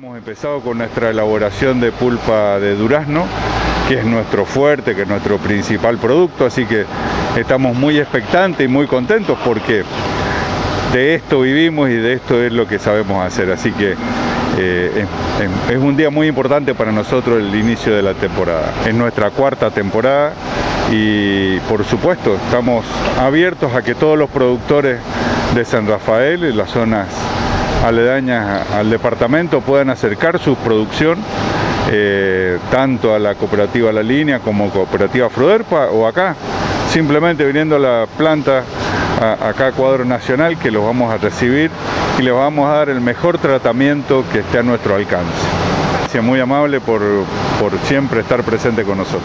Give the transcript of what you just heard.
empezado con nuestra elaboración de pulpa de durazno, que es nuestro fuerte, que es nuestro principal producto, así que estamos muy expectantes y muy contentos porque de esto vivimos y de esto es lo que sabemos hacer, así que eh, es, es un día muy importante para nosotros el inicio de la temporada. Es nuestra cuarta temporada y por supuesto estamos abiertos a que todos los productores de San Rafael, en las zonas aledañas al departamento, puedan acercar su producción eh, tanto a la cooperativa La Línea como cooperativa Froderpa o acá, simplemente viniendo a la planta acá Cuadro Nacional que los vamos a recibir y les vamos a dar el mejor tratamiento que esté a nuestro alcance. Gracias, muy amable por, por siempre estar presente con nosotros.